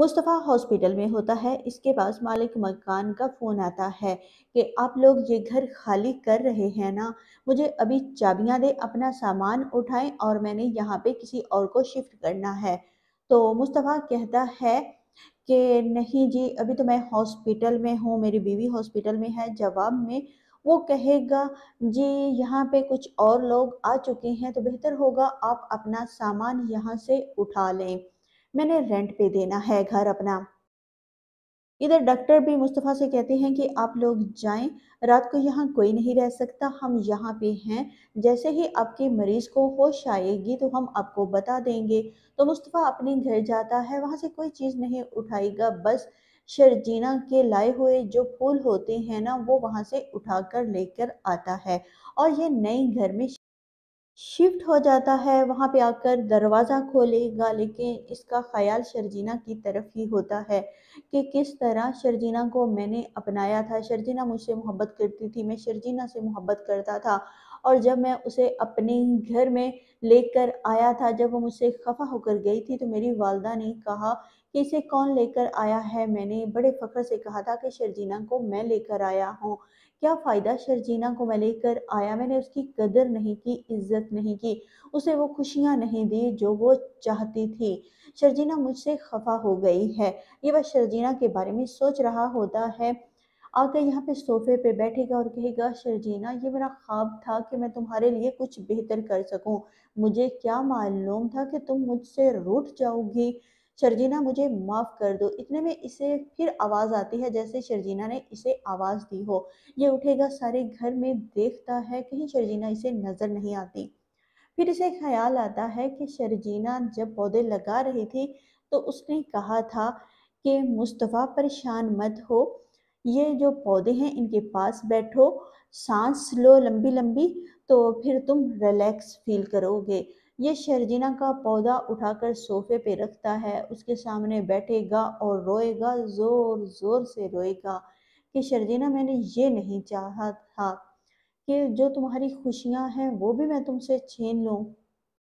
Mustafa hospital में होता है। इसके पास मालिक मकान का फ़ोन आता है कि आप लोग ये घर खाली कर रहे हैं ना? मुझे अभी चाबियाँ दे, अपना सामान उठाएँ और मैंने यहाँ पे किसी और को शिफ्ट करना है। तो मुस्तफ़ा कहता है कि नहीं जी, अभी तो मैं हॉस्पिटल में हूँ, मेरी बीवी हॉस्पिटल में है। जवाब में वो कहेगा, जी, यहाँ पे कुछ और लोग आ चुके हैं तो बेहतर होगा आप अपना सामान यहाँ से उठा लें। मैंने रेंट पे देना है घर अपना। इधर डॉक्टर भी मुस्तफ़ा से कहते हैं कि आप लोग जाएँ, रात को यहाँ कोई नहीं रह सकता, हम यहाँ पे हैं। जैसे ही आपके मरीज़ को होश आएगी तो हम आपको बता देंगे। तो मुस्तफ़ा अपने घर जाता है, वहाँ से कोई चीज़ नहीं उठाएगा, बस शर्जीना के लाए हुए जो फूल होते हैं ना, वो वहाँ से उठाकर लेकर आता है। और ये नए घर में शिफ्ट हो जाता है, वहाँ पे आकर दरवाज़ा खोलेगा, लेकिन इसका ख्याल शर्जीना की तरफ़ ही होता है कि किस तरह शर्जीना को मैंने अपनाया था। शर्जीना मुझसे मोहब्बत करती थी, मैं शर्जीना से मोहब्बत करता था और जब मैं उसे अपने घर में लेकर आया था, जब वो मुझसे खफा होकर गई थी तो मेरी वालदा ने कहा कि इसे कौन लेकर आया है? मैंने बड़े फ़ख्र से कहा था कि शर्जीना को मैं लेकर आया हूँ। क्या फ़ायदा शर्जीना को मैं लेकर आया? मैंने उसकी कदर नहीं की, इज़्ज़त नहीं की, उसे वो खुशियाँ नहीं दी जो वो चाहती थी। शर्जीना मुझसे खफा हो गई है। ये बस शर्जीना के बारे में सोच रहा होता है। आकर यहाँ पे सोफे पे बैठेगा और कहेगा, शर्जीना, ये मेरा ख्वाब था कि मैं तुम्हारे लिए कुछ बेहतर कर सकूँ। मुझे क्या मालूम था कि तुम मुझसे रूठ जाओगी? शर्जीना मुझे माफ़ कर दो। इतने में इसे फिर आवाज़ आती है जैसे शर्जीना ने इसे आवाज़ दी हो। ये उठेगा सारे घर में, देखता है, कहीं शर्जीना इसे नज़र नहीं आती। फिर इसे ख्याल आता है कि शर्जीना जब पौधे लगा रही थी तो उसने कहा था कि, मुस्तफ़ा, परेशान मत हो। ये जो पौधे हैं, इनके पास बैठो। सांस लो लंबी लंबी तो फिर तुम रिलैक्स फील करोगे। ये शर्जीना का पौधा उठाकर सोफे पे रखता है। उसके सामने बैठेगा और रोएगा, ज़ोर ज़ोर से रोएगा कि शर्जीना, मैंने ये नहीं चाहा था कि जो तुम्हारी खुशियाँ हैं, वो भी मैं तुमसे छीन लूँ।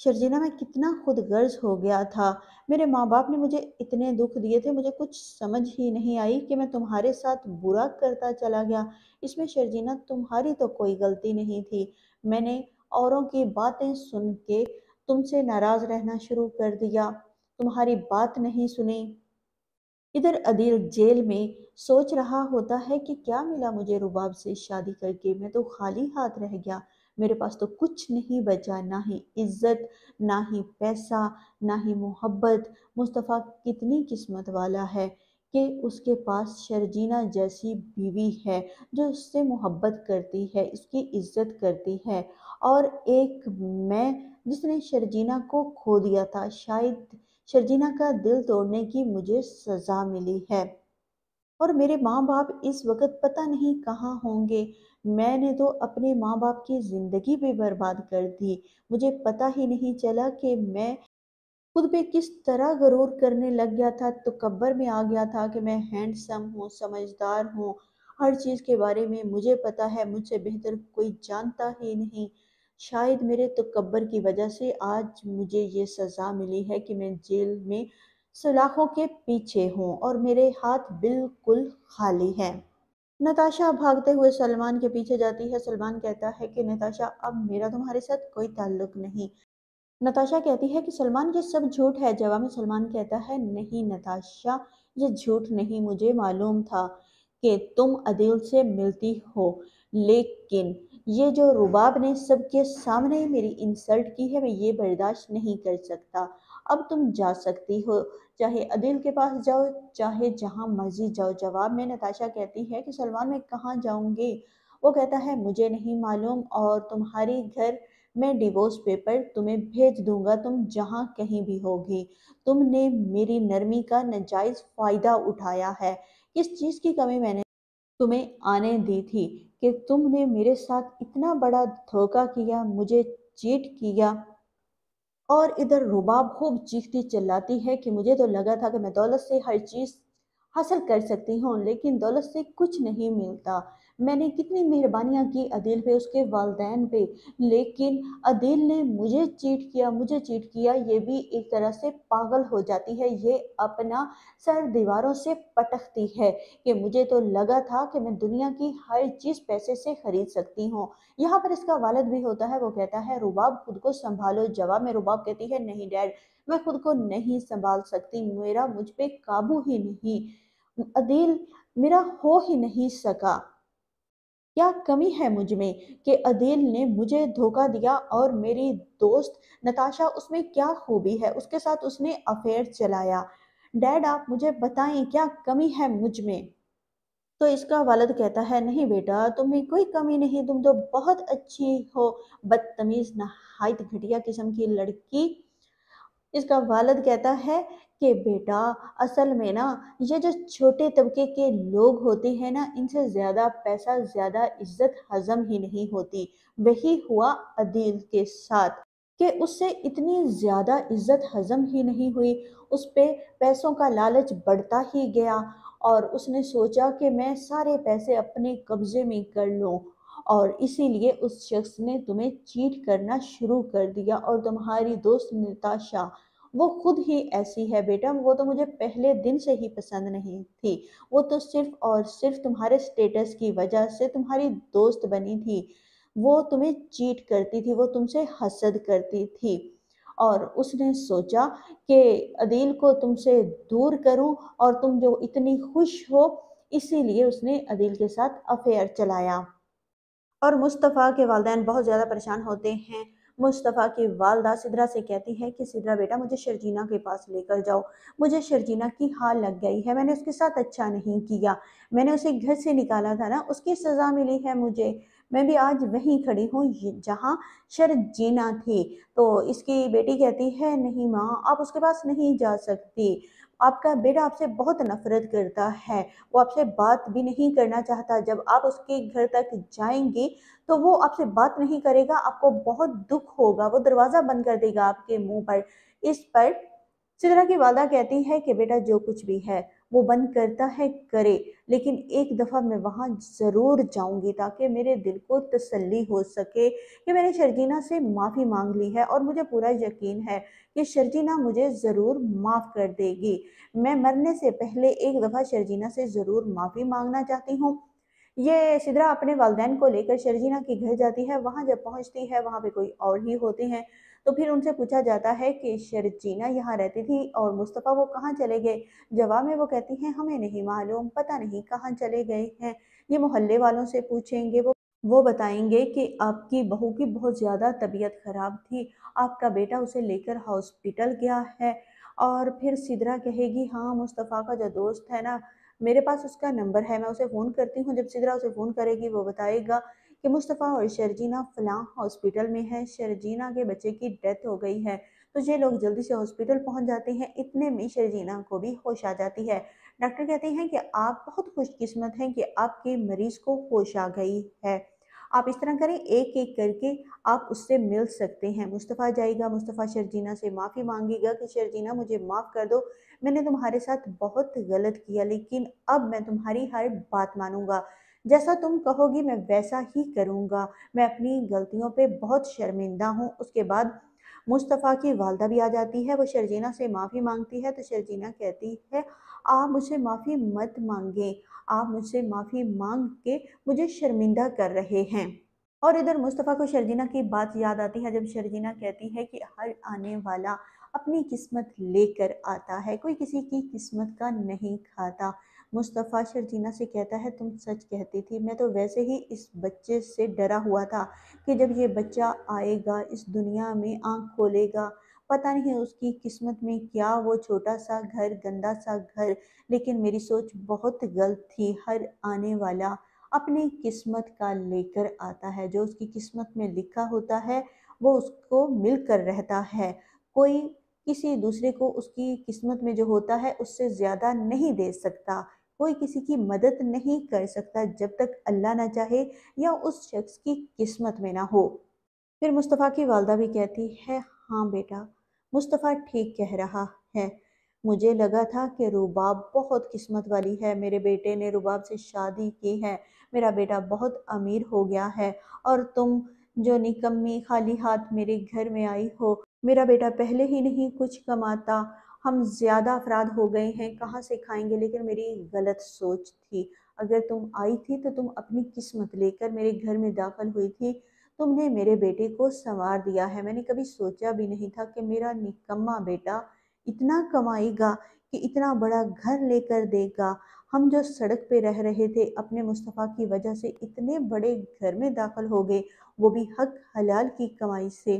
शर्जीना, मैं कितना खुद गर्ज हो गया था। मेरे माँ बाप ने मुझे इतने दुख दिए थे, मुझे कुछ समझ ही नहीं आई कि मैं तुम्हारे साथ बुरा करता चला गया। इसमें शर्जीना, तुम्हारी तो कोई गलती नहीं थी। मैंने औरों की बातें सुन के तुमसे नाराज़ रहना शुरू कर दिया। तुम्हारी बात नहीं सुनी। इधर अदील जेल में सोच रहा होता है कि क्या मिला मुझे रुबाब से शादी करके। मैं तो खाली हाथ रह गया। मेरे पास तो कुछ नहीं बचा, ना ही इज़्ज़त, ना ही पैसा, ना ही मोहब्बत। मुस्तफ़ा कितनी किस्मत वाला है कि उसके पास शर्जीना जैसी बीवी है जो उससे मोहब्बत करती है, उसकी इज़्ज़त करती है। और एक मैं जिसने शर्जीना को खो दिया था। शायद शर्जीना का दिल तोड़ने की मुझे सज़ा मिली है। और मेरे माँ बाप इस वक्त पता नहीं कहाँ होंगे। मैंने तो अपने माँ बाप की ज़िंदगी भी बर्बाद कर दी। मुझे पता ही नहीं चला कि मैं खुद पे किस तरह गरूर करने लग गया था। तो कब्बर में आ गया था कि मैं हैंडसम हूँ, समझदार हूँ। हर चीज़ के बारे में मुझे पता है, मुझसे बेहतर कोई जानता ही नहीं। शायद मेरे तकबर की वजह से आज मुझे ये सज़ा मिली है कि मैं जेल में सलाखों के पीछे हूँ और मेरे हाथ बिल्कुल खाली हैं। नताशा भागते हुए सलमान के पीछे जाती है। सलमान कहता है कि, नताशा, अब मेरा तुम्हारे साथ कोई ताल्लुक नहीं। नताशा कहती है कि, सलमान ये सब झूठ है। जवाब में सलमान कहता है, नहीं नताशा, ये झूठ नहीं। मुझे मालूम था कि तुम अदिल से मिलती हो, लेकिन ये जो रुबाब ने सबके सामने मेरी इंसल्ट की है, मैं ये बर्दाश्त नहीं कर सकता। अब तुम जा सकती हो, चाहे अदिल के पास जाओ, चाहे जहाँ मर्ज़ी जाओ। जवाब में नताशा कहती है कि, सलमान, मैं कहाँ जाऊँगी? वो कहता है, मुझे नहीं मालूम और तुम्हारी घर मैं डिवोर्स पेपर तुम्हें भेज दूँगा, तुम जहाँ कहीं भी होगी। तुमने मेरी नरमी का नजायज़ फ़ायदा उठाया है। किस चीज़ की कमी मैंने तुम्हें आने दी थी कि तुमने मेरे साथ इतना बड़ा धोखा किया, मुझे चीट किया और इधर रुबाब खूब चीखती चिल्लाती है कि मुझे तो लगा था कि मैं दौलत से हर चीज़ हासिल कर सकती हूँ, लेकिन दौलत से कुछ नहीं मिलता। मैंने कितनी मेहरबानियाँ की अदील पे, उसके वालदेन पे। लेकिन अदील ने मुझे चीट किया, मुझे चीट किया, ये भी एक तरह से पागल हो जाती है। ये अपना सर दीवारों से पटकती है कि मुझे तो लगा था कि मैं दुनिया की हर चीज़ पैसे से ख़रीद सकती हूँ। यहाँ पर इसका वालद भी होता है, वो कहता है, रुबाब, खुद को संभालो। जवाब में रुबाब कहती है, नहीं, डैड, मैं खुद को नहीं संभाल सकती। मेरा मुझ पर काबू ही नहीं। अदील, मेरा हो ही नहीं सका। क्या कमी है मुझमें कि अदील ने मुझे धोखा दिया और मेरी दोस्त नताशा उसमें क्या खूबी है? उसके साथ उसने अफेयर चलाया। डैड, आप मुझे बताएँ, क्या कमी है मुझमें? तो इसका वालद कहता है, नहीं बेटा, तुम्हें कोई कमी नहीं, तुम तो बहुत अच्छी हो। बदतमीज, नहायत घटिया किस्म की लड़की इसका वालद कहता है कि बेटा, असल में ना, ये जो छोटे तबके के लोग होते हैं ना, इनसे ज़्यादा पैसा, ज़्यादा इज़्ज़त हजम ही नहीं होती। वही हुआ अदील के साथ कि उससे इतनी ज़्यादा इज़्ज़त हजम ही नहीं हुई। उस पर पैसों का लालच बढ़ता ही गया और उसने सोचा कि मैं सारे पैसे अपने कब्ज़े में कर लूँ। और इसीलिए उस शख्स ने तुम्हें चीट करना शुरू कर दिया और तुम्हारी दोस्त निताशा, वो खुद ही ऐसी है बेटा, वो तो मुझे पहले दिन से ही पसंद नहीं थी। वो तो सिर्फ़ और सिर्फ़ तुम्हारे स्टेटस की वजह से तुम्हारी दोस्त बनी थी। वो तुम्हें चीट करती थी, वो तुमसे हसद करती थी और उसने सोचा कि अदील को तुमसे दूर करूँ और तुम जो इतनी खुश हो, इसीलिए उसने अदील के साथ अफेयर चलाया। और मुस्तफ़ा के वालदेन बहुत ज़्यादा परेशान होते हैं। मुस्तफ़ा की वालदा सिदरा से कहती है कि, सिदरा बेटा, मुझे शर्जीना के पास लेकर जाओ। मुझे शर्जीना की हाल लग गई है। मैंने उसके साथ अच्छा नहीं किया। मैंने उसे घर से निकाला था ना, उसकी सज़ा मिली है मुझे। मैं भी आज वहीं खड़ी हूँ जहाँ शर्जीना थी। तो इसकी बेटी कहती है, नहीं माँ, आप उसके पास नहीं जा सकती। आपका बेटा आपसे बहुत नफरत करता है। वो आपसे बात भी नहीं करना चाहता। जब आप उसके घर तक जाएँगे तो वो आपसे बात नहीं करेगा। आपको बहुत दुख होगा। वो दरवाज़ा बंद कर देगा आपके मुँह पर। इस पर सिदरा की वादा कहती है कि बेटा जो कुछ भी है वो बंद करता है, करे। लेकिन एक दफ़ा मैं वहाँ ज़रूर जाऊँगी ताकि मेरे दिल को तसल्ली हो सके कि मैंने शर्जीना से माफ़ी मांग ली है और मुझे पूरा यकीन है कि शर्जीना मुझे ज़रूर माफ़ कर देगी। मैं मरने से पहले एक दफ़ा शर्जीना से ज़रूर माफ़ी मांगना चाहती हूँ। ये सिदरा अपने वालदेन को लेकर शर्जीना के घर जाती है, वहाँ जब पहुँचती है, वहाँ पे कोई और ही होते हैं। तो फिर उनसे पूछा जाता है कि शर्जीना यहाँ रहती थी और मुस्तफ़ा वो कहाँ चले गए? जवाब में वो कहती हैं, हमें नहीं मालूम, पता नहीं कहाँ चले गए हैं। ये मोहल्ले वालों से पूछेंगे, वो वो बताएँगे कि आपकी बहू की बहुत ज़्यादा तबीयत ख़राब थी। आपका बेटा उसे लेकर हॉस्पिटल गया है। और फिर सिदरा कहेगी हाँ मुस्तफ़ा का जो दोस्त है ना, मेरे पास उसका नंबर है, मैं उसे फ़ोन करती हूँ। जब सिदरा उसे फ़ोन करेगी, वो बताएगा कि मुस्तफ़ा और शर्जीना फ़लाँ हॉस्पिटल में है। शर्जीना के बच्चे की डेथ हो गई है। तो ये लोग जल्दी से हॉस्पिटल पहुँच जाते हैं। इतने में शर्जीना को भी होश आ जाती है। डॉक्टर कहते हैं कि आप बहुत खुशकिस्मत हैं कि आपके मरीज़ को होश आ गई है। आप इस तरह करें एक एक करके आप उससे मिल सकते हैं। मुस्तफ़ा जाएगा, मुस्तफ़ा शर्जीना से माफ़ी मांगेगा कि शर्जीना मुझे माफ़ कर दो। मैंने तुम्हारे साथ बहुत गलत किया, लेकिन अब मैं तुम्हारी हर बात मानूँगा। जैसा तुम कहोगी, मैं वैसा ही करूँगा। मैं अपनी गलतियों पे बहुत शर्मिंदा हूँ। उसके बाद मुस्तफ़ा की वालदा भी आ जाती है। वो शर्जीना से माफ़ी मांगती है तो शर्जीना कहती है, आप मुझसे माफ़ी मत मांगे। आप मुझसे माफ़ी मांग के मुझे शर्मिंदा कर रहे हैं। और इधर मुस्तफ़ा को शर्जीना की बात याद आती है, जब शर्जीना कहती है कि हर आने वाला अपनी किस्मत लेकर आता है। कोई किसी की किस्मत का नहीं खाता। मुस्तफ़ा शर्जीना से कहता है, तुम सच कहती थी। मैं तो वैसे ही इस बच्चे से डरा हुआ था कि जब ये बच्चा आएगा, इस दुनिया में आँख खोलेगा, पता नहीं उसकी किस्मत में क्या वो छोटा सा घर, गंदा सा घर, लेकिन मेरी सोच बहुत गलत थी। हर आने वाला अपनी किस्मत का लेकर आता है। जो उसकी किस्मत में लिखा होता है, वो उसको मिल कर रहता है। कोई किसी दूसरे को उसकी किस्मत में जो होता है, उससे ज़्यादा नहीं दे सकता। कोई किसी की मदद नहीं कर सकता जब तक अल्लाह ना चाहे या उस शख्स की किस्मत में ना हो। फिर मुस्तफ़ा की वालदा भी कहती है हाँ बेटा, मुस्तफ़ा ठीक कह रहा है। मुझे लगा था कि रुबाब बहुत किस्मत वाली है। मेरे बेटे ने रुबाब से शादी की है। मेरा बेटा बहुत अमीर हो गया है और तुम जो निकम्मी खाली हाथ मेरे घर में आई हो, मेरा बेटा पहले ही नहीं कुछ कमाता हम ज़्यादा अफराद हो गए हैं, कहाँ से खाएँगे? लेकिन मेरी गलत सोच थी। अगर तुम आई थी तो तुम अपनी किस्मत लेकर मेरे घर में दाखिल हुई थी। तुमने मेरे बेटे को संवार दिया है। मैंने कभी सोचा भी नहीं था कि मेरा निकम्मा बेटा इतना कमाएगा कि इतना बड़ा घर लेकर देगा। हम जो सड़क पे रह रहे थे, अपने मुस्तफ़ा की वजह से इतने बड़े घर में दाखिल हो गए, वो भी हक हलाल की कमाई से।